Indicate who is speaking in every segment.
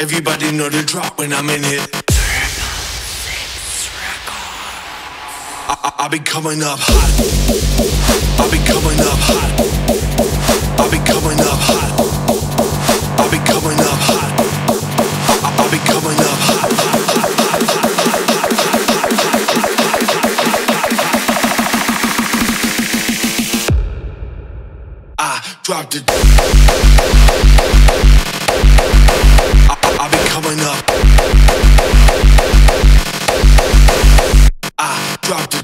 Speaker 1: Everybody know the drop when I'm in it. I, I, I be coming up hot. I be coming up hot. I be coming up hot. I be coming up hot. I, I be coming up hot. I dropped it. I've coming up. I dropped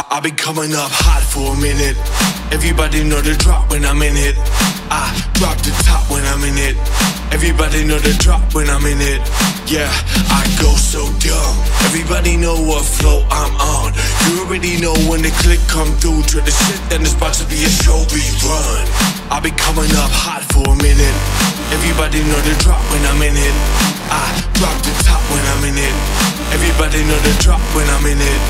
Speaker 1: I, I, I be coming up hot for a minute. Everybody know the drop when I'm in it. I drop the top when I'm in it. Everybody know the drop when I'm in it. Yeah, I go so dumb. Everybody know what flow I'm already know when the click come through to the shit, then it's about to be a show we run I be coming up hot for a minute. Everybody know the drop when I'm in it. I drop the top when I'm in it. Everybody know the drop when I'm in it.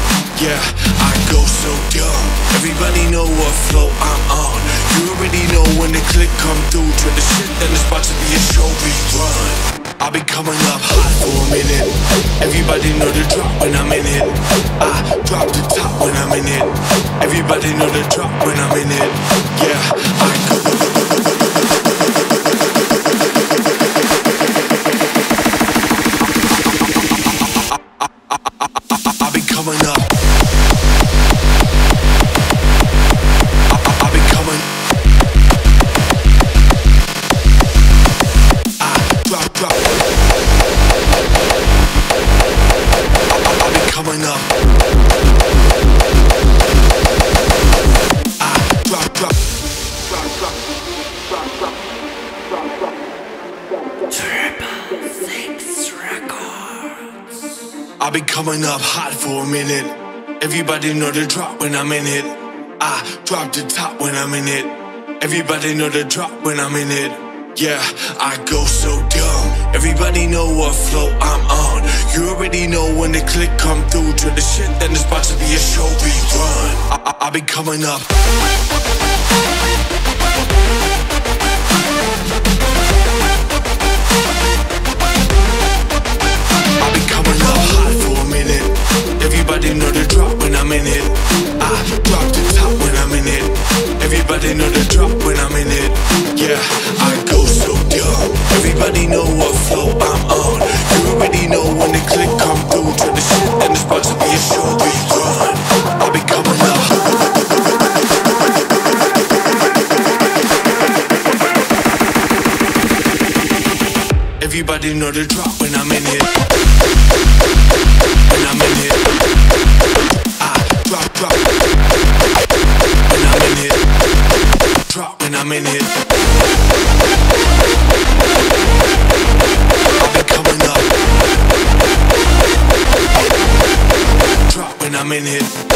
Speaker 1: Yeah, I go so dumb. Everybody know what flow I'm on. You already know when the click come through to the shit, then it's about to be a show we run I be coming up hot for a minute. Everybody know the drop when I'm in it. I drop the top In. Everybody know the drop when I'm in it. Yeah, I go. I be coming up hot for a minute. Everybody know the drop when I'm in it. I drop the top when I'm in it. Everybody know the drop when I'm in it. Yeah, I go so dumb. Everybody know what flow I'm on. You already know when the click come through to the shit, then it's about to be a show rerun. I, I, I be coming up. Everybody know the drop when I'm in it. When I'm in it. I ah, drop, drop. When I'm in it. Drop when I'm in it. I be coming up. Drop when I'm in it.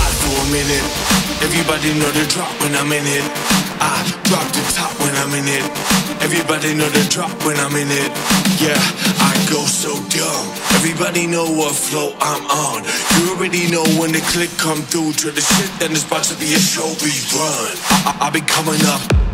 Speaker 1: Hot for a minute. Everybody know the drop when I'm in it. I drop the top when I'm in it. Everybody know the drop when I'm in it. Yeah, I go so dumb. Everybody know what flow I'm on. You already know when the click come through to the shit, then it's about to be a show rerun. I, I, I be coming up.